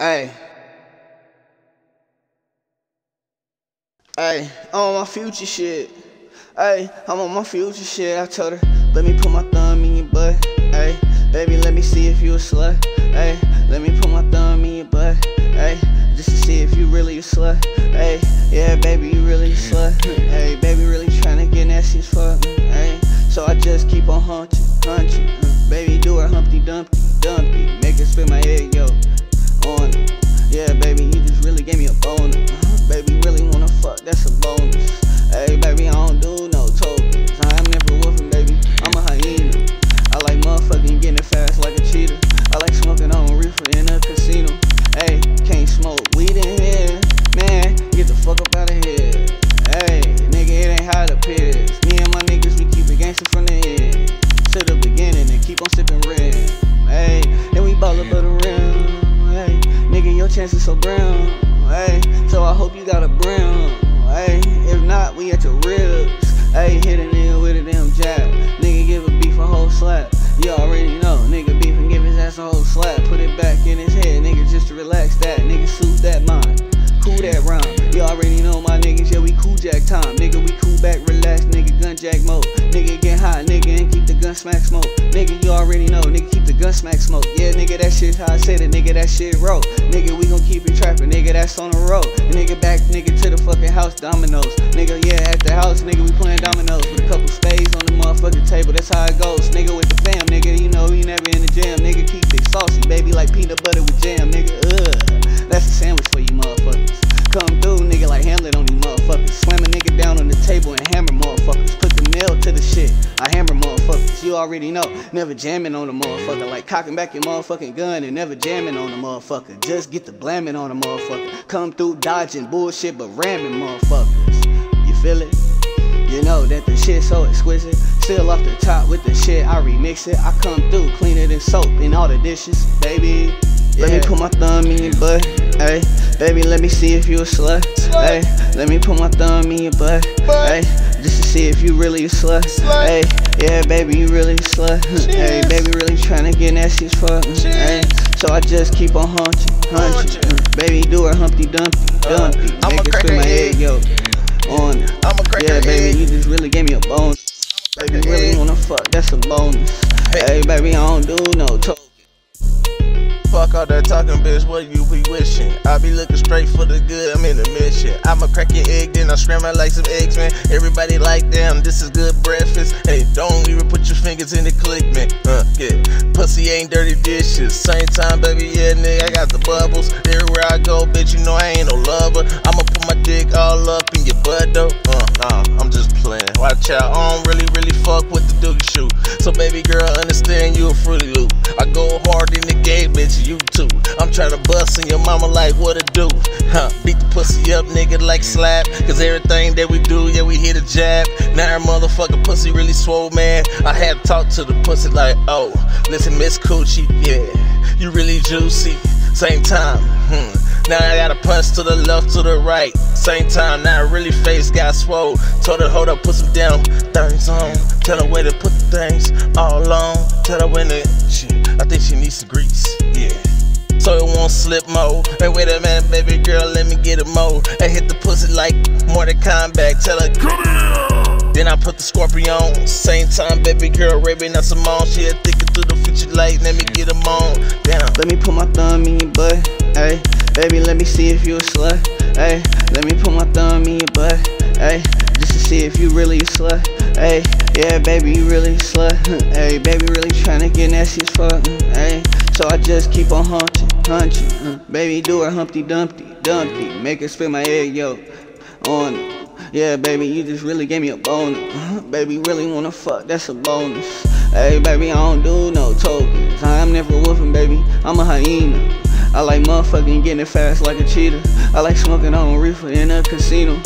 Hey. Hey, I'm on my future shit. Hey, I'm on my future shit. I told her, let me put my thumb in your butt. Hey, baby, let me see if you a slut. Hey, let me put my thumb in your butt. Hey, just to see if you really a slut. Hey, yeah, baby, you really a slut. Hey, baby, really tryna get nasty as fuck. Hey, so I just keep on hunching, hunching. Baby, do her Humpty Dumpty, Dumpty. Make her spin my head, yo on it. Yeah, baby, you just really gave me a bonus. Baby, really wanna fuck, that's a bonus. Hey, baby, I don't do chances so brown. Hey, so I hope you got a brown. Hey, if not, we at your ribs. Hey, hit a nigga with a damn jab. Nigga, give a beef a whole slap. You already know, nigga, beef and give his ass a whole slap. Put it back in his head, nigga, just to relax that. Nigga, soothe that mind. Cool that rhyme. You already know my niggas, yeah, we cool jack time. Nigga, we cool back, relax, nigga, gun jack mode. Nigga, get hot, nigga, and keep the gun smack smoke. Nigga, you already know, nigga, keep the gun smack smoke. Yeah, nigga, that shit how I said it, nigga, that shit roll. Nigga, we gon' keep it trapping, nigga, that's on the road. Nigga, back, nigga, to the fucking house, dominoes. Nigga, yeah, at the house, nigga, we playing dominoes with a couple spades on the motherfucking table. That's how it goes. Nigga, with the fam, nigga, you know, we never in the jam. Nigga, keep it saucy, baby, like peanut butter with jam, You already know. Never jamming on a motherfucker. Like cocking back your motherfucking gun and never jamming on a motherfucker. Just get the blaming on a motherfucker. Come through dodging bullshit but ramming motherfuckers. You feel it? You know that the shit so exquisite. Still off the top with the shit, I remix it. I come through, clean it in soap in all the dishes, baby. Let me put my thumb in your butt, hey. Baby, let me see if you a slut, hey. Let me put my thumb in your butt, hey. Just see if you really a slut, hey. Yeah, baby, you really a slut, hey. Baby, really tryna get nasty as fuck, hey. So I just keep on hunching, hunching. Baby, do her Humpty Dumpty, Dumpty. Fuck all that talking, bitch. What you be wishing? I be looking straight for the good. I'm in the mission. I'ma crack your egg, then I scramble like some eggs, man. Everybody like them. This is good breakfast. Hey, don't even put your fingers in the click, man. Uh, yeah. Pussy ain't dirty dishes. Same time, baby, yeah, nigga. I got the bubbles. Everywhere I go, bitch, you know I ain't no lover. I'ma put my dick all up in your butt, though. Uh, nah, Out, I don't really, really fuck with the dookie shoe. So, baby girl, understand you a fruity loop. I go hard in the game, bitch, you too. I'm tryna bust in your mama like what to do. Huh, beat the pussy up, nigga, like slap. Cause everything that we do, yeah, we hit a jab. Now her motherfucking pussy really swole, man. I had to talk to the pussy like, oh, listen, Miss Coochie, yeah, you really juicy. Same time, hmm. Now I got a punch to the left, to the right. Same time, now I really face got swole. Told her, hold up, put some down things on. Tell her where to put the things all on. Tell her when to, shit, I think she needs some grease, yeah. So it won't slip more. Hey, wait a minute, baby girl, let me get it more. I hit the pussy like Mortal Kombat. Tell her, come here. Then I put the scorpion. Same time, baby girl, Raven, that's Simone. She a thinking through the future light. Let me get them on. Damn. Let me put my thumb in your butt, hey. Baby, let me see if you a slut, hey. Let me put my thumb in your butt, hey. Just to see if you really a slut, hey. Yeah, baby, you really a slut, hey. Baby, really tryna get nasty as fuck, hey. So I just keep on hunching, hunching, uh. Baby, do her Humpty Dumpty, Dumpty. Make her spin my head, yo, on it. Yeah, baby, you just really gave me a bonus. baby, really wanna fuck, that's a bonus. Hey, baby, I don't do no tokens. I am never woofing, baby. I'm a hyena. I like motherfucking getting it fast like a cheetah. I like smoking on reefer in a casino.